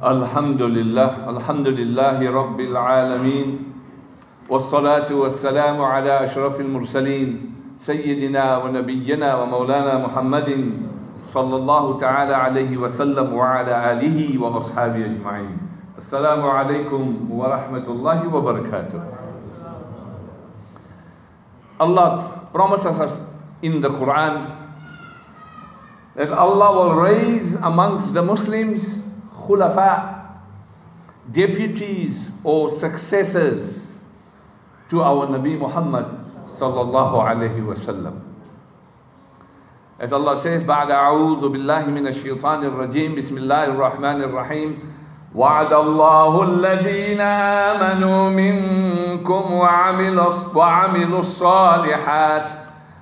الحمد لله الحمد لله رب العالمين والصلاة والسلام على أشرف المرسلين سيدنا ونبينا ومولانا محمد صلى الله تعالى عليه وسلم وعلى آله وأصحابه أجمعين. السلام عليكم ورحمة الله وبركاته. Allah promises us in the Quran that Allah will raise amongst the Muslims khulafa, deputies or successors to our Nabi Muhammad sallallahu alayhi wasallam. As Allah says, بعد أعوذ بالله من الشيطان الرجيم بسم الله الرحمن الرحيم وعد الله الذين آمنوا منكم وعملوا وعملوا الصالحات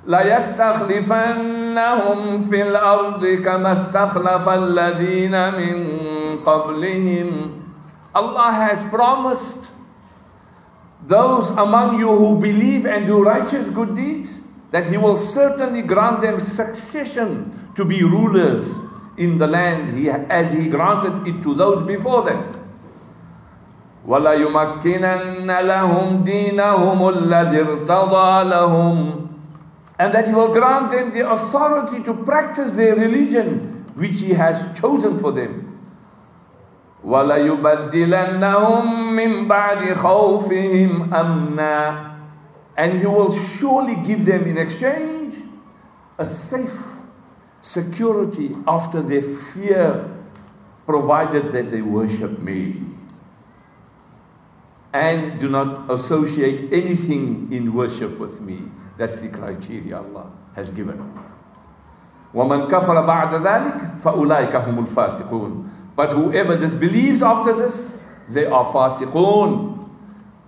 ليستخلفنهم في الأرض كما استخلف الذين من قبلهم Allah has promised those among you who believe and do righteous good deeds that He will certainly grant them succession to be rulers in the land he, as He granted it to those before them. وَلَيُمَكِّنَنَّ لَهُمْ دِينَهُمُ الَّذِي ارْتَضَى لَهُمْ and that He will grant them the authority to practice their religion which He has chosen for them. وَلَيُبَدِّلَنَّهُمْ مِنْ بَعْدِ خَوْفِهِمْ أَمْنًا And He will surely give them in exchange a safe security after their fear, provided that they worship me. And do not associate anything in worship with me. That's the criteria Allah has given. وَمَنْ كَفَرَ بَعْدَ ذَلِكَ فَأُولَٰئِكَ هُمُ الْفَاسِقُونَ but whoever disbelieves after this, they are fasiqun.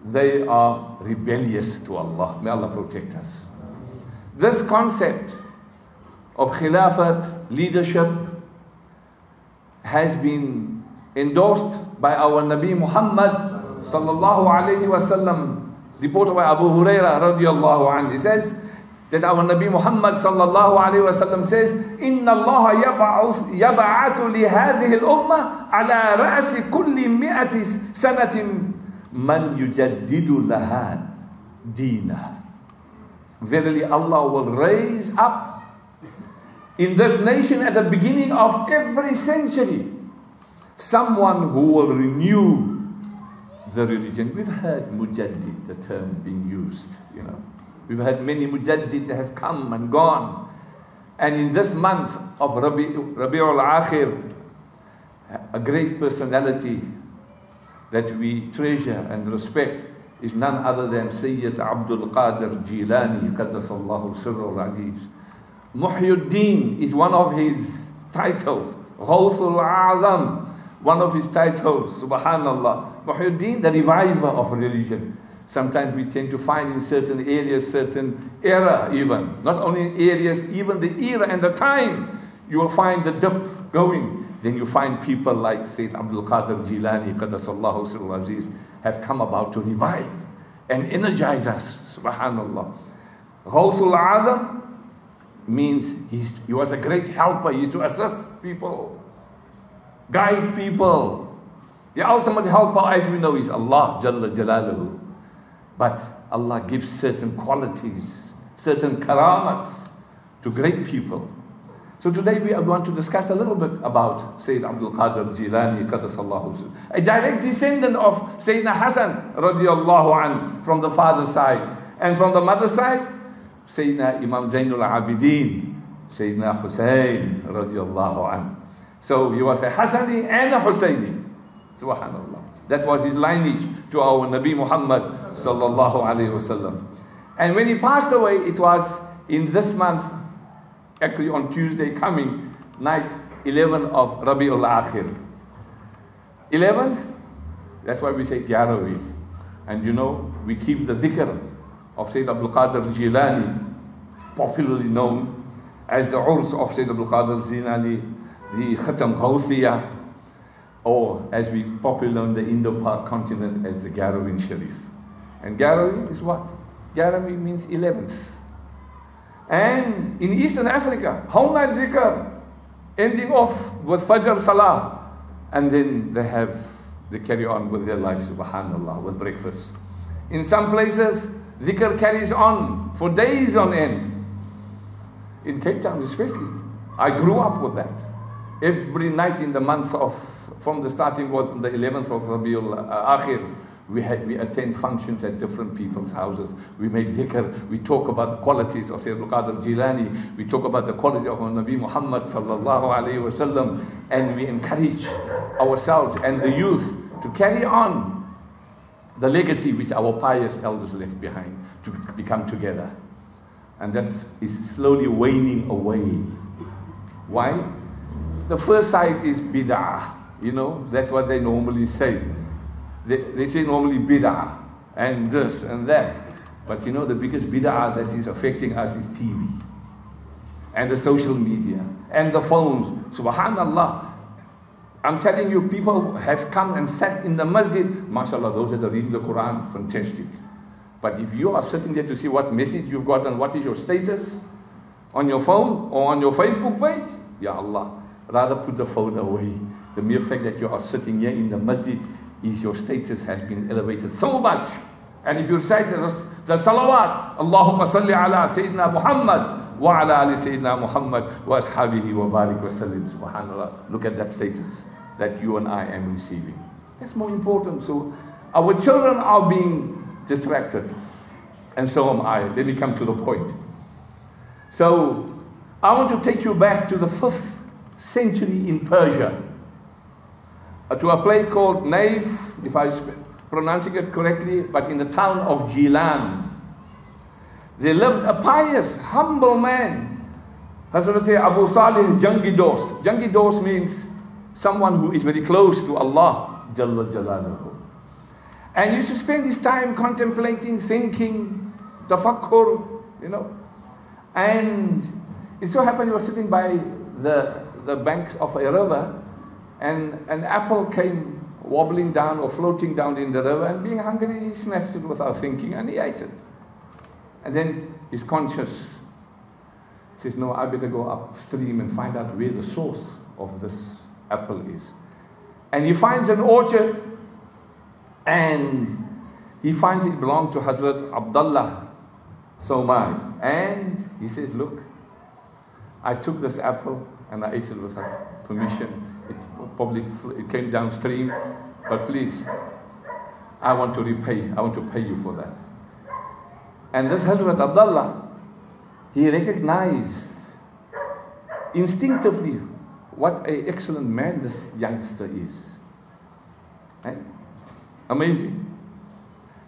They are rebellious to Allah. May Allah protect us. This concept of khilafat, leadership, has been endorsed by our Nabi Muhammad sallallahu alayhi wasallam reported by Abu Huraira radiallahu anhu. He says that our Nabi Muhammad sallallahu alaihi wasallam says, "Inna Allah yab'athu li hadhihi al-ummah ala ra'si kulli mi'ati sanatin man yujaddidu laha dina." Verily Allah will raise up in this nation at the beginning of every century someone who will renew the religion. We've heard mujaddid, the term being used, you know. We've had many mujaddid have come and gone. And in this month of Rabi, Rabi'ul Akhir, a great personality that we treasure and respect is none other than Sayyid Abdul Qadir Jilani, Qaddasallahu Sirrul Aziz. Muhyiddin is one of his titles. Ghawthul Azam, one of his titles, subhanallah. Muhyiddin, the reviver of religion. Sometimes we tend to find in certain areas, certain era even, not only in areas, even the era and the time, you will find the dip going. Then you find people like Sayyid Abdul Qadir Jilani, Qadasallahu Sirul Aziz, have come about to revive and energize us, subhanallah. Ghawthul Azam means he was a great helper, he used to assist people, guide people. The ultimate helper, as we know, is Allah Jalla Jalaluhu. But Allah gives certain qualities, certain karamats to great people. So today we are going to discuss a little bit about Sayyid Abdul Qadir Jilani, a direct descendant of Sayyidina Hassan radiallahu an from the father's side. And from the mother's side, Sayyidina Imam Zainul Abidin, Sayyidina Hussein radiallahu an. So he was a Hassani and a Husseini. Subhanallah. That was his lineage to our Nabi Muhammad sallallahu alayhi wasallam. And when he passed away, it was in this month, actually on Tuesday coming, night 11 of Rabi'ul Akhir. 11th, that's why we say Gyarawi. And you know, we keep the dhikr of Sayyid Abdul Qadir Jilani, popularly known as the Urs of Sayyid Abdul Qadir Jilani, the Khatam Ghawthiyah, or as we popularly in the Indo-Pak continent as the Garawin Sharif. And Garawi is what? Garawi means 11th. And in Eastern Africa, whole night zikr, ending off with Fajr Salah. And then they have, they carry on with their lives, subhanAllah, with breakfast. In some places, zikr carries on for days on end. In Cape Town, especially. I grew up with that. Every night in the month of, from the starting was from the 11th of Rabiul uh, Akhir, we, had, we attend functions at different people's houses. We make dhikr. We talk about the qualities of Sayyid al-Qadir Jilani. We talk about the quality of Nabi Muhammad sallallahu alayhi wasallam. And we encourage ourselves and the youth to carry on the legacy which our pious elders left behind to become together. And that is slowly waning away. Why? The first side is bid'ah. You know, that's what they normally say. They, they say normally bid'ah and this and that. But you know, the biggest bid'ah that is affecting us is TV and the social media and the phones. Subhanallah. I'm telling you, people have come and sat in the masjid. MashaAllah, those that are reading the Quran, fantastic. But if you are sitting there to see what message you've got and what is your status on your phone or on your Facebook page, Ya Allah, rather put the phone away. The mere fact that you are sitting here in the masjid is your status has been elevated so much. And if you recite the, the salawat, Allahumma salli ala Sayyidina Muhammad wa ala ali Sayyidina Muhammad wa ashabihi wa barik wa sallim. Subhanallah. Look at that status that you and I am receiving. That's more important. So our children are being distracted. And so am I. Let me come to the point. So I want to take you back to the fifth century in Persia uh, to a place called Naif, if I'm pronouncing it correctly, but in the town of Gilan. There lived a pious, humble man, Hazrat Abu Salih Jangi Dost. Jangi Dost means someone who is very close to Allah Jalla Jalaluhu. And you should spend his time contemplating, thinking, tafakkur, you know. And it so happened he was sitting by the, the banks of a river and an apple came wobbling down or floating down in the river, and being hungry, he snatched it without thinking and he ate it. And then he's conscious. He says, No, I better go upstream and find out where the source of this apple is. And he finds an orchard and he finds it belonged to Hazrat Abdullah Somai. And he says, Look, I took this apple and I ate it without permission it probably it came downstream, but please, I want to repay. I want to pay you for that. And this Hazrat Abdullah, he recognized instinctively what an excellent man this youngster is. Right? Amazing.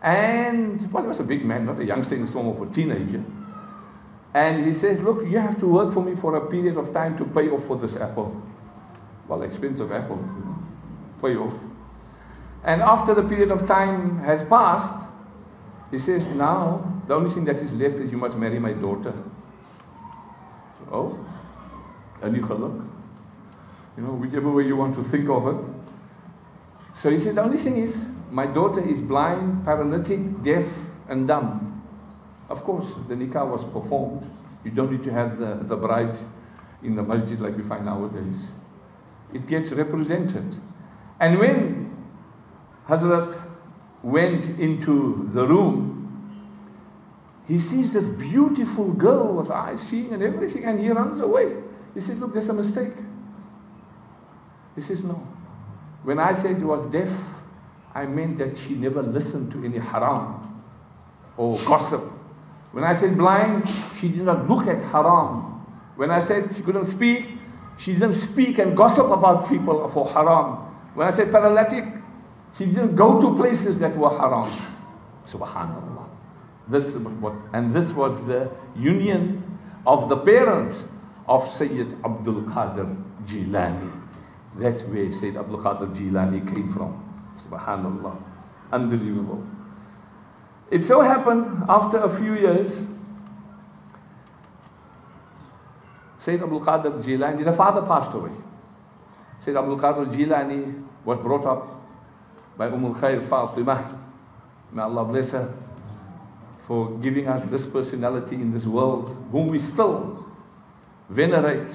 And well, he was a big man, not a youngster in the form of a teenager. And he says, Look, you have to work for me for a period of time to pay off for this apple well, expensive apple, pay off. And after the period of time has passed, he says, now the only thing that is left is you must marry my daughter. So, oh, and you can look. You know, whichever way you want to think of it. So he said, the only thing is, my daughter is blind, paralytic, deaf, and dumb. Of course, the nikah was performed. You don't need to have the, the bride in the masjid like we find nowadays it gets represented. And when Hazrat went into the room, he sees this beautiful girl with eyes seeing and everything, and he runs away. He says, Look, there's a mistake. He says, No. When I said he was deaf, I meant that she never listened to any haram or gossip. When I said blind, she did not look at haram. When I said she couldn't speak, she didn't speak and gossip about people for haram. When I said paralytic, she didn't go to places that were haram. Subhanallah. This what, and this was the union of the parents of Sayyid Abdul Qadir Jilani. That's where Sayyid Abdul Qadir Jilani came from. Subhanallah. Unbelievable. It so happened after a few years, Sayyid Abdul Qadir Jilani, the father passed away. Sayyid Abdul Qadir Jilani was brought up by Umm al-Khair Fatimah. May Allah bless her for giving us this personality in this world, whom we still venerate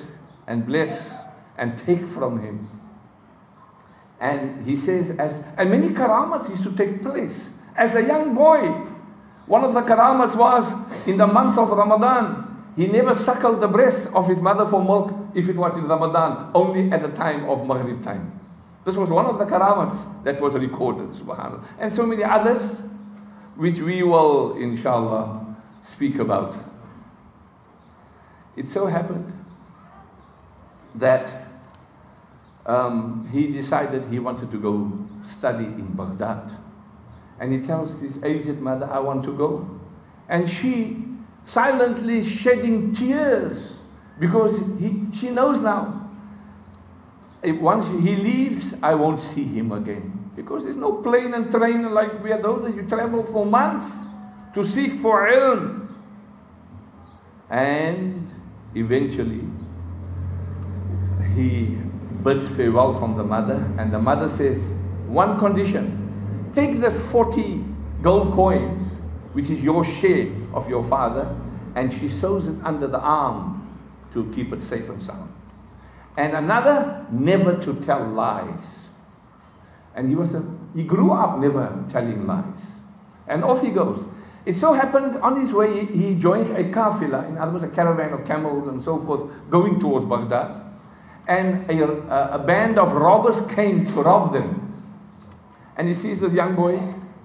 and bless and take from him. And he says, as, and many karamas used to take place. As a young boy, one of the karamas was in the month of Ramadan. He never suckled the breast of his mother for milk if it was in Ramadan, only at the time of Maghrib time. This was one of the karamas that was recorded, subhanAllah. And so many others, which we will, inshallah, speak about. It so happened that um, he decided he wanted to go study in Baghdad. And he tells his aged mother, I want to go. And she silently shedding tears because he, she knows now. Once he leaves, I won't see him again. Because there's no plane and train like we are those that you travel for months to seek for ilm. And eventually, he bids farewell from the mother, and the mother says, One condition take this 40 gold coins, which is your share of your father, and she sews it under the arm to keep it safe and sound. And another, never to tell lies. And he was a, he grew up never telling lies. And off he goes. It so happened on his way he joined a kafila, in other words, a caravan of camels and so forth, going towards Baghdad. And a, a band of robbers came to rob them. And he sees this young boy,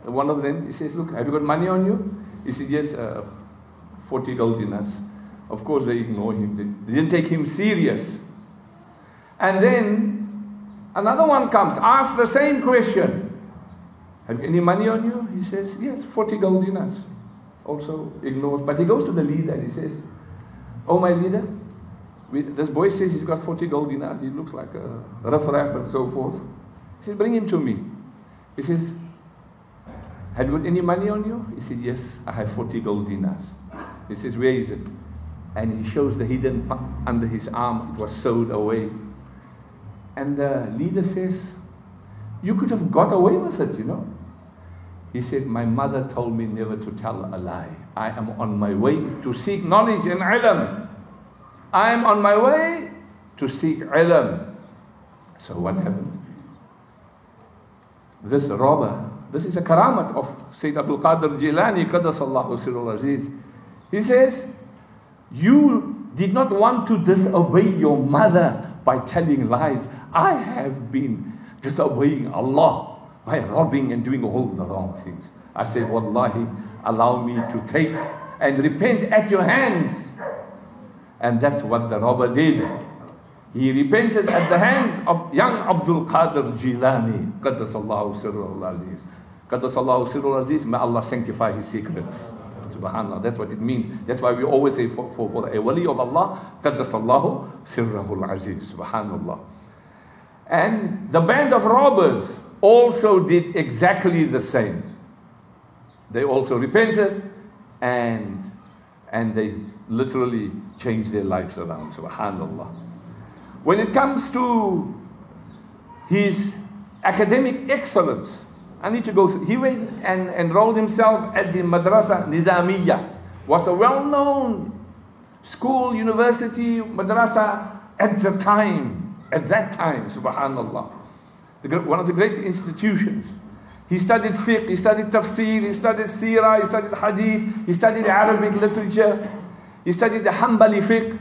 one of them, he says, Look, have you got money on you? He said, Yes, uh, 40 gold dinars. Of course, they ignore him. They didn't take him serious. And then another one comes, asks the same question. Have you any money on you? He says, Yes, 40 gold dinars. Also ignores. But he goes to the leader and he says, Oh, my leader, we, this boy says he's got 40 gold dinars. He looks like a riffraff and so forth. He says, Bring him to me. He says, Have you got any money on you? He said, Yes, I have 40 gold dinars. He says, Where is it? And he shows the hidden under his arm. It was sewed away. And the leader says, You could have got away with it, you know. He said, My mother told me never to tell a lie. I am on my way to seek knowledge and ilm. I am on my way to seek ilm. So what happened? This robber, this is a karamat of Sayyid Abdul Qadir Jilani, Qaddasallahu Sirul Aziz. He says, You did not want to disobey your mother by telling lies. I have been disobeying Allah by robbing and doing all the wrong things. I said, Wallahi, allow me to take and repent at your hands. And that's what the robber did. He repented at the hands of young Abdul Qadir Jilani. Qaddasallahu sirrul aziz. Qaddasallahu sirrul aziz. May Allah sanctify his secrets. Subhanallah. That's what it means. That's why we always say for, for, for a wali of Allah, Qaddasallahu sirrahul aziz. Subhanallah. And the band of robbers also did exactly the same. They also repented and, and they literally changed their lives around. Subhanallah. When it comes to his academic excellence, I need to go through. He went and enrolled himself at the Madrasa Nizamiya, was a well-known school, university, madrasa at the time, at that time, subhanallah. one of the great institutions. He studied fiqh, he studied tafsir, he studied seerah, he studied hadith, he studied Arabic literature, he studied the Hanbali fiqh.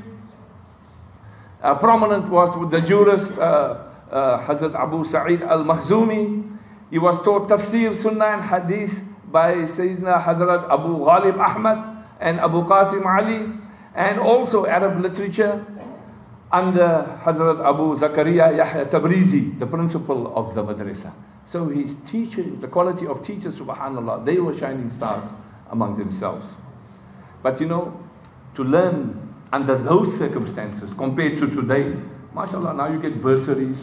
Uh, prominent was the jurist uh, uh, Hazrat Abu Sa'id al-Makhzumi. He was taught tafsir, sunnah and hadith by Sayyidina Hazrat Abu Ghalib Ahmad and Abu Qasim Ali and also Arab literature under Hazrat Abu Zakaria Yahya Tabrizi, the principal of the madrasa. So his teaching, the quality of teachers, subhanAllah, they were shining stars among themselves. But you know, to learn under those circumstances compared to today. MashaAllah, now you get bursaries,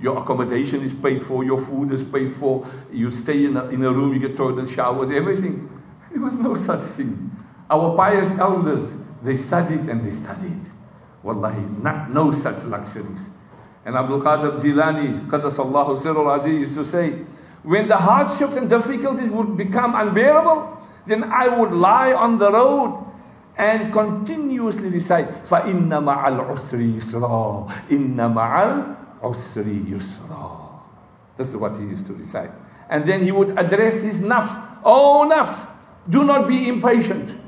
your accommodation is paid for, your food is paid for, you stay in a, in a room, you get toilet, showers, everything. There was no such thing. Our pious elders, they studied and they studied. Wallahi, not, no such luxuries. And Abdul Qadir Jilani, Qaddasallahu Sirul Aziz, used to say, when the hardships and difficulties would become unbearable, then I would lie on the road and continuously recite فَإِنَّ مَعَ الْعُسْرِ يُسْرًا إِنَّ مَعَ الْعُسْرِ يُسْرًا This is what he used to recite. And then he would address his nafs. Oh, nafs, do not be impatient.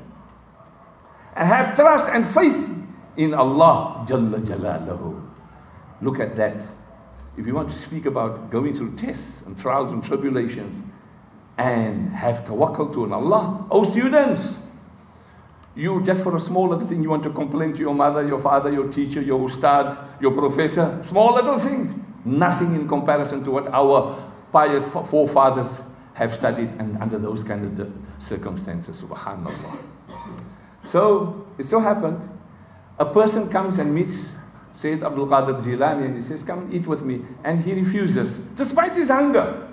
And have trust and faith in Allah Jalla Jalaluhu. Look at that. If you want to speak about going through tests and trials and tribulations and have tawakkul to Allah, oh students, you just for a small little thing you want to complain to your mother, your father, your teacher, your ustad, your professor, small little things, nothing in comparison to what our pious forefathers have studied and under those kind of circumstances, subhanallah. So it so happened, a person comes and meets Sayyid Abdul Qadir Jilani and he says, Come eat with me. And he refuses, despite his hunger.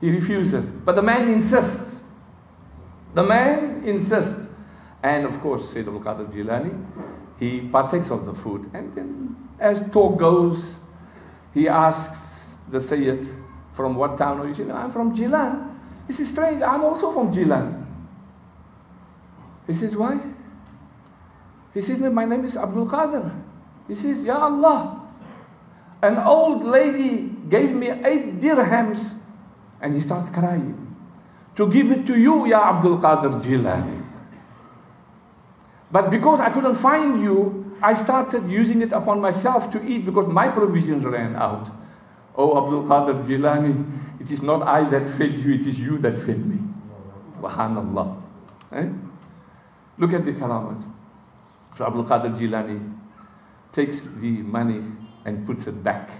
He refuses. But the man insists. The man insists. And of course, Sayyid Abdul Qadir Jilani, he partakes of the food. And then, as talk goes, he asks the Sayyid, From what town are you? He I'm from Jilan. He says, Strange, I'm also from Jilan. He says, Why? He says, My name is Abdul Qadir. He says, Ya Allah, an old lady gave me eight dirhams. And he starts crying. To give it to you, Ya Abdul Qadir Jilani. But because I couldn't find you, I started using it upon myself to eat because my provisions ran out. Oh Abdul Qadir Jilani, it is not I that fed you, it is you that fed me. Subhanallah. Eh? Look at the karamat. So Abdul Qadir Jilani takes the money and puts it back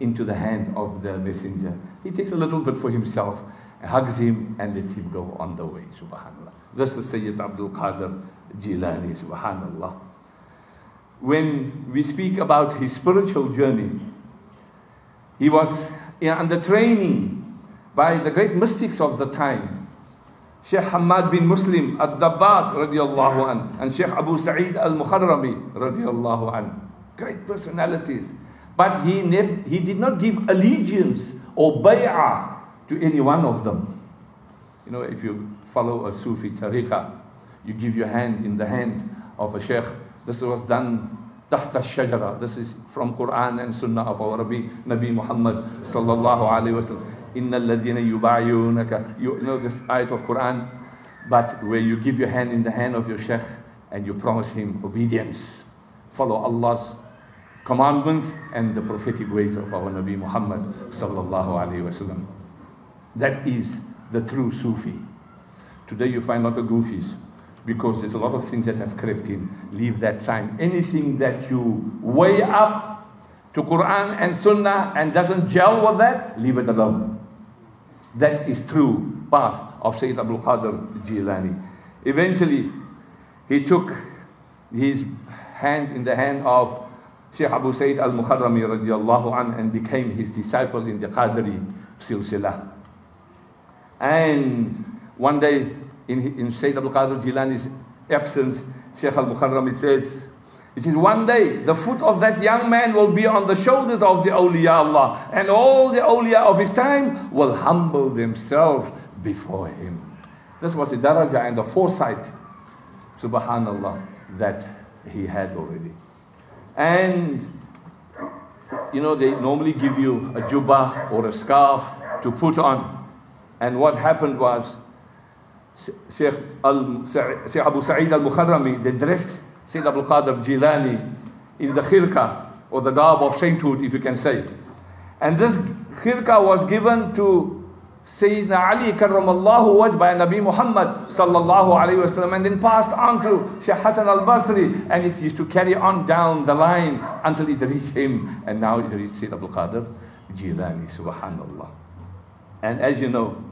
into the hand of the messenger. He takes a little bit for himself, hugs him, and lets him go on the way. Subhanallah. This is Sayyid Abdul Qadir Jilani. Subhanallah. When we speak about his spiritual journey, he was under training by the great mystics of the time. Sheikh Hamad bin Muslim al-Dabbas radiallahu an, and Sheikh Abu Sa'id al-Mukharrami radiallahu an. Great personalities. But he, he did not give allegiance or bay'ah to any one of them. You know, if you follow a Sufi tariqah, you give your hand in the hand of a sheikh. This was done tahta shajara. This is from Quran and Sunnah of our Rabbi, Nabi Muhammad sallallahu alayhi wa sallam. Inna alladhina yubayunaka. You know this ayat of Quran. But where you give your hand in the hand of your sheikh and you promise him obedience. Follow Allah's commandments and the prophetic ways of our Nabi Muhammad sallallahu alaihi wasallam. That is the true Sufi. Today you find a lot of goofies because there's a lot of things that have crept in. Leave that sign. Anything that you weigh up to Quran and Sunnah and doesn't gel with that, leave it alone. That is true path of Sayyid Abdul Qadir Jilani. Eventually, he took his hand in the hand of Sheikh Abu Sa'id al-Mukharrami radiallahu an and became his disciple in the Qadri silsila. And one day in, in Sayyid Abdul Qadir Jilani's absence, Sheikh al-Mukharrami says, he says, one day the foot of that young man will be on the shoulders of the awliya Allah and all the awliya of his time will humble themselves before him. This was the daraja and the foresight, subhanallah, that he had already. And you know, they normally give you a jubba or a scarf to put on. And what happened was, Sheikh, al, Sheikh Abu Sa'id al Mukharrami, they dressed Sayyid Abdul Qadir Jilani in the khirka or the garb of sainthood, if you can say. And this khirka was given to Sayyidina Ali karramallahu wajh by Nabi Muhammad sallallahu alayhi wasallam and then passed on to Shaykh Hassan al-Basri and it used to carry on down the line until it reached him and now it reached Sayyid Abdul Qadir Jilani subhanallah. And as you know,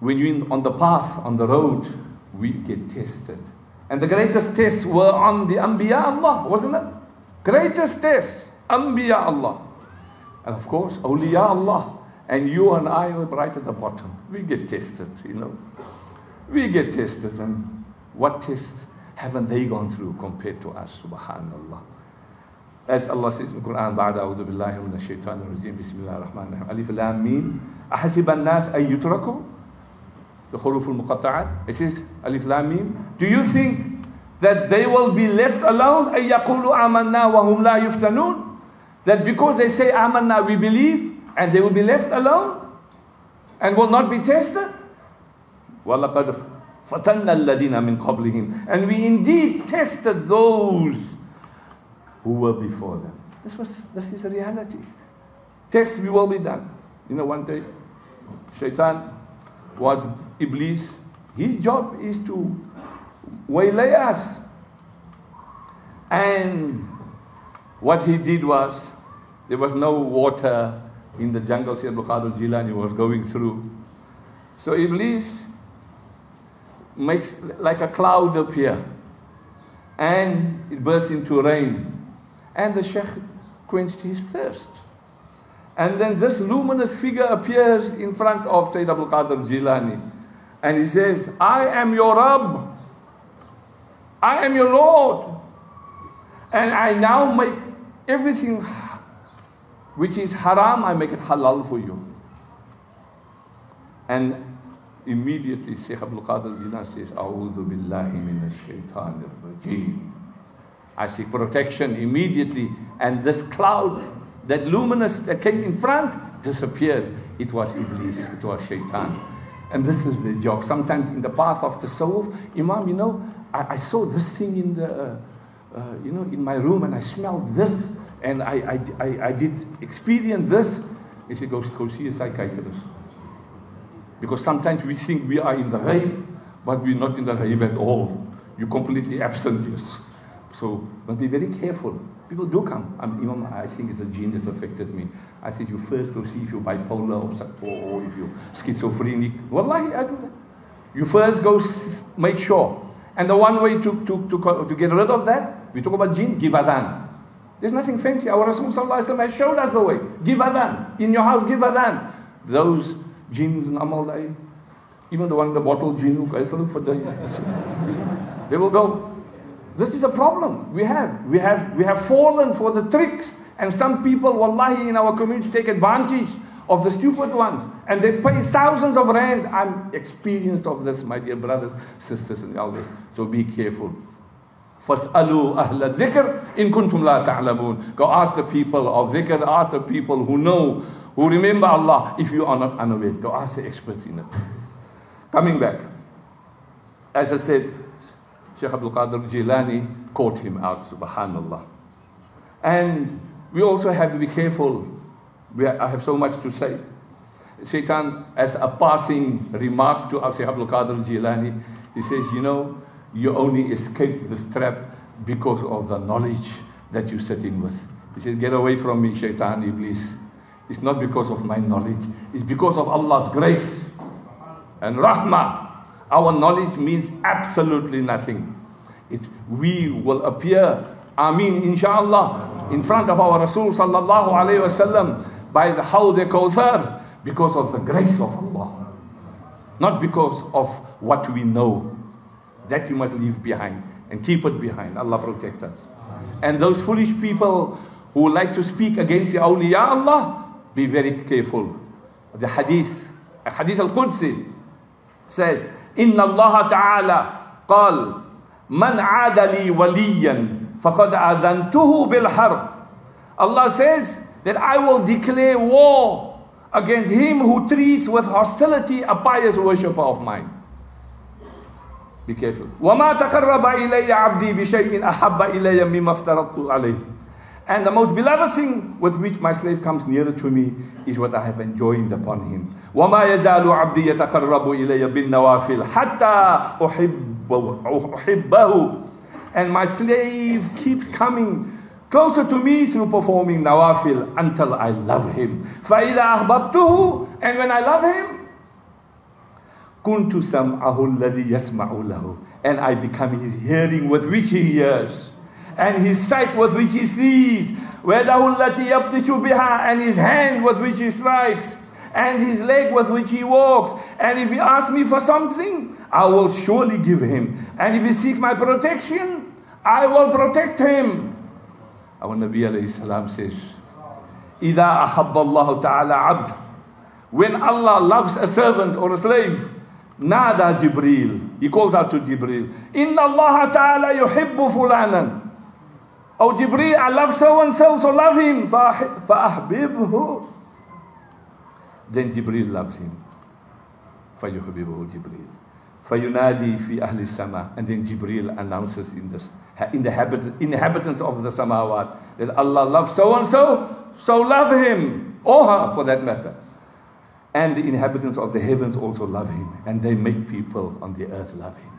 when you're on the path, on the road, we get tested. And the greatest tests were on the Anbiya Allah, wasn't it? Greatest tests, Anbiya Allah. And of course, Awliya Allah. And you and I are right at the bottom. We get tested, you know. We get tested. And what tests haven't they gone through compared to us? Subhanallah. As Allah says in the Quran, بعد أعوذ بالله من الشيطان الرجيم بسم الله الرحمن الرحيم ألف لام ميم أحسب الناس أن يتركوا the حروف المقطعات it says ألف لام ميم do you think that they will be left alone أن يقولوا آمنا وهم لا يفتنون that because they say Amna we believe and they will be left alone and will not be tested. وَلَقَدْ فَتَنَّ الَّذِينَ مِنْ قَبْلِهِمْ And we indeed tested those who were before them. This, was, this is the reality. Tests we will be done. You know, one day, Shaitan was Iblis. His job is to waylay us. And what he did was, there was no water in the jungle Sayyid Qadir Jilani was going through. So Iblis makes like a cloud appear and it bursts into rain. And the Sheikh quenched his thirst. And then this luminous figure appears in front of Sayyid Abdul Qadir Jilani. And he says, I am your Rabb. I am your Lord. And I now make everything which is haram, I make it halal for you. And immediately Shaykh Abdul Qadir Jilani says, A'udhu billahi minash shaitanir rajim. I seek protection immediately. And this cloud, that luminous that came in front, disappeared. It was Iblis, it was Shaitan. And this is the job. Sometimes in the path of the soul, Imam, you know, I, I saw this thing in the, uh, uh, you know, in my room and I smelled this and I, I, I, I did experience this. He said, go, go see a psychiatrist. Because sometimes we think we are in the ghaib, but we're not in the ghaib at all. You're completely absent, yes. So, but be very careful. People do come. I'm, Imam, I think it's a jinn that's affected me. I said, you first go see if you're bipolar or, or if you're schizophrenic. Wallahi, I do that. You first go make sure. And the one way to, to, to, to get rid of that, we talk about jinn, give adhan. There's nothing fancy. Our Rasul has showed us the way. Give adhan. In your house, give adhan. Those jinns and amal, even the one in the bottle, jinn, look for the. They will go. This is a problem we have. We have we have fallen for the tricks, and some people, wallahi, in our community take advantage of the stupid ones, and they pay thousands of rands. I'm experienced of this, my dear brothers, sisters, and elders. So be careful. فَاسْأَلُوا أَهْلَ الذِّكْرِ إِن كُنْتُمْ لَا تَعْلَمُونَ Go ask the people of dhikr, ask the people who know, who remember Allah, if you are not unaware. Go ask the experts in it. Coming back, as I said, Sheikh Abdul Qadir Jilani caught him out, subhanallah. And we also have to be careful. We I have so much to say. Shaitan, as a passing remark to Sheikh Abdul Qadir Jilani, he says, You know, you only escaped this trap because of the knowledge that you're sitting with. He says, Get away from me, Shaitan, Iblis. It's not because of my knowledge, it's because of Allah's grace and rahmah. Our knowledge means absolutely nothing. It, we will appear, Ameen, inshallah, in front of our Rasul sallallahu alayhi wasallam by the Hawd Kawthar because of the grace of Allah. Not because of what we know. That you must leave behind and keep it behind. Allah protect us. And those foolish people who like to speak against the awliya Allah, be very careful. The hadith, hadith al-Qudsi says, إن الله تعالى قال من عاد لي وليا فقد أذنته بالحرب Allah says that I will declare war against him who treats with hostility a pious worshipper of mine. Be careful. وما تقرب إلي عبدي بشيء أحب إلي مما افترضت عليه. And the most beloved thing with which my slave comes nearer to me is what I have enjoined upon him. وَمَا يَزَالُ عَبْدِي يَتَقَرَّبُ إِلَيَّ بِالنَّوَافِلِ حَتَّى أُحِبَّهُ And my slave keeps coming closer to me through performing nawafil until I love him. فَإِذَا أَحْبَبْتُهُ And when I love him, كُنْتُ سَمْعَهُ الَّذِي يَسْمَعُ لَهُ And I become his hearing with which he hears and his sight with which he sees, وَيَدَهُ الَّتِي يَبْتِشُ بِهَا and his hand with which he strikes, and his leg with which he walks. And if he asks me for something, I will surely give him. And if he seeks my protection, I will protect him. Our Nabi alayhi salam says, إِذَا أَحَبَّ اللَّهُ تَعَالَى عَبْدٍ When Allah loves a servant or a slave, Nada Jibril. He calls out to Jibril. Inna Allah Ta'ala yuhibbu fulanan. Oh Jibreel, I love so and so, so love him. فَأَحْبِبْهُ then Jibril loves him. فَيُحْبِبُهُ Jibril. فَيُنَادِي فِي أَهْلِ السَّمَاءِ And then Jibril announces in the inhabitants, inhabitants of the samawat that Allah loves so and so, so love him, or her for that matter. And the inhabitants of the heavens also love him, and they make people on the earth love him.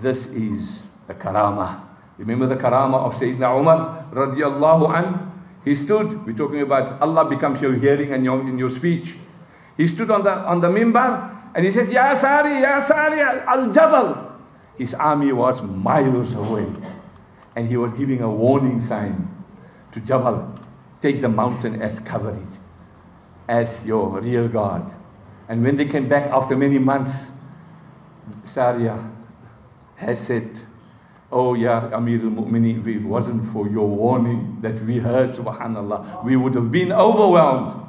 This is the karama. Remember the karama of Sayyidina Umar radiallahu an? He stood, we're talking about Allah becomes your hearing and your, in your speech. He stood on the, on the mimbar and he says, Ya Sari, Ya Sari, Al Jabal. His army was miles away. And he was giving a warning sign to Jabal take the mountain as coverage, as your real God. And when they came back after many months, Saria has said, Oh, yeah, Amir al Mu'mineen, if it wasn't for your warning that we heard, subhanAllah, we would have been overwhelmed.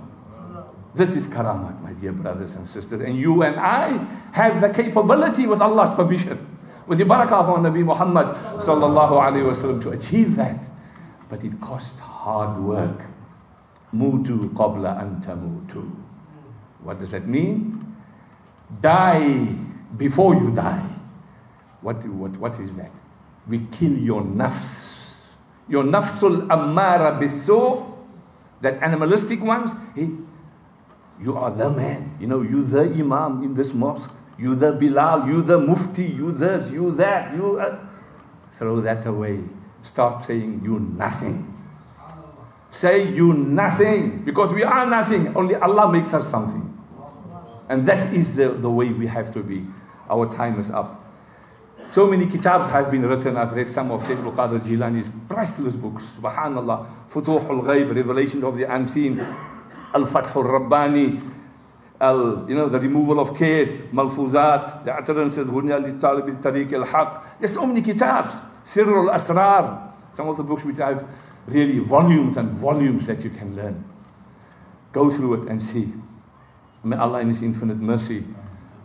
This is karamat, my dear brothers and sisters. And you and I have the capability with Allah's permission, with the barakah of Nabi Muhammad sallallahu alayhi wasallam to achieve that. But it costs hard work. Mutu qabla an tamutu. What does that mean? Die before you die. What, what, what is that? We kill your nafs. Your nafsul ammara bisu, that animalistic ones. Hey, you are the man. You know, you the imam in this mosque. You the Bilal, you the mufti, you this, you that, you. Uh, throw that away. Start saying you nothing. Say you nothing because we are nothing. Only Allah makes us something. And that is the, the way we have to be. Our time is up. So many kitabs have been written. I've read some of Shaykh al-Qadir Jilani's priceless books. Subhanallah. Futuh al-Ghaib, Revelation of the Unseen. Al-Fath al-Rabbani. Al, you know, the removal of case, Malfuzat, the utterances, Ghunya li-Talib al-Tariq al-Haq. There's so many kitabs. Sirr al-Asrar. Some of the books which I've really volumes and volumes that you can learn. Go through it and see. May Allah in His infinite mercy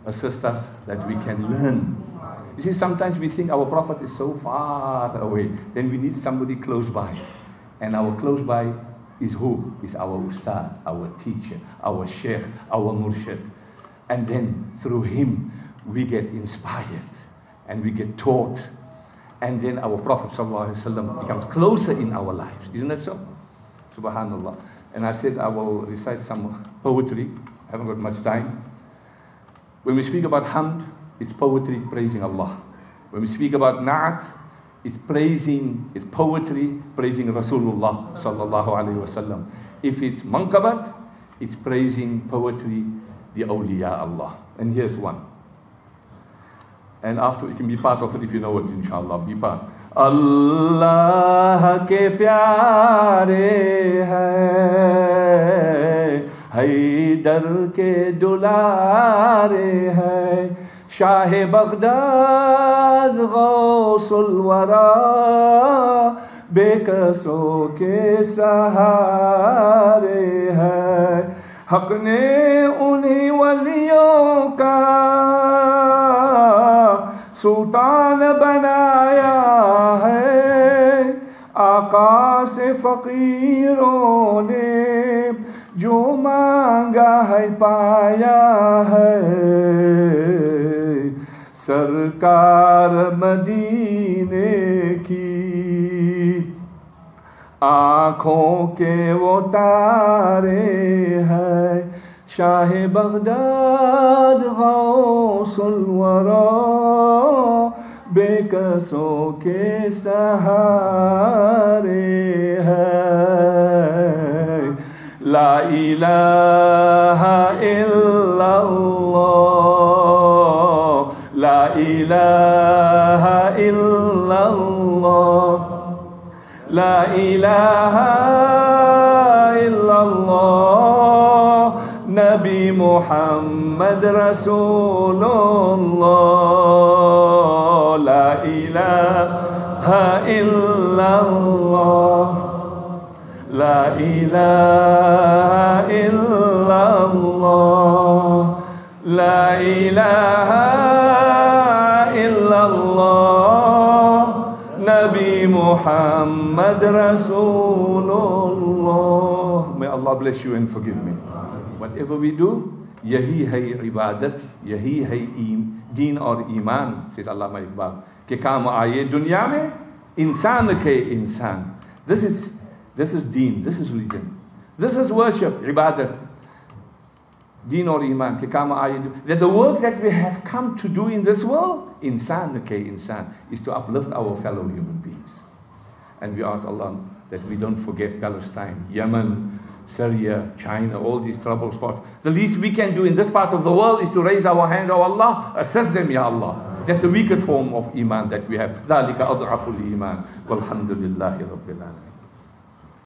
assist us that we can learn. You see, sometimes we think our Prophet is so far away, then we need somebody close by. And our close by is who? Is our Ustad, our teacher, our Sheikh, our Murshid. And then through him, we get inspired and we get taught. And then our Prophet becomes closer in our lives. Isn't that so? Subhanallah. And I said I will recite some poetry I haven't got much time. When we speak about hamd, it's poetry praising Allah. When we speak about Na'at, it's praising, it's poetry praising Rasulullah sallallahu alayhi wasallam. If it's manqabat, it's praising poetry the awliya Allah. And here's one. And after you can be part of it if you know it, inshallah. Be part. Allah ke pyare hai, Haidar ke dulare hai. شاہ Baghdad, غوث الورا، بے کسوں کے سہارے ہے حق نے انہیں ولیوں کا سلطان بنایا ہے۔ آقا سے فقیروں نے جو مانگا ہے، پایا ہے۔ سرکار مدینے کی۔ آنکھوں کے وہ تارے ہیں، شاہ بغداد، غوث الورا، بے کسوں کے سہارے ہیں۔ لا الہ الا إله إلا الله. لا إله إلا الله. نبي محمد رسول الله. لا إله إلا الله. لا إله Muhammad Rasulullah. May Allah bless you and forgive me. Whatever we do, yahi hai ibadat, yahi hai deen or iman, says Allama Iqbal. Ke kaam aaye dunya mein, insan ke insan. This is, this is deen, this is religion. This is worship, ibadat. Deen or iman, ke kaam aaye That the work that we have come to do in this world, insan ke insan, is to uplift our fellow human beings. And we ask Allah that we don't forget Palestine, Yemen, Syria, China, all these trouble spots. The least we can do in this part of the world is to raise our hand, oh Allah, assist them, Ya Allah. That's the weakest form of Iman that we have. ذَلِكَ أَضْعَفُ الْإِيمَانِ وَالْحَمْدُ لِلَّهِ رَبِّ الْعَالَمِينَ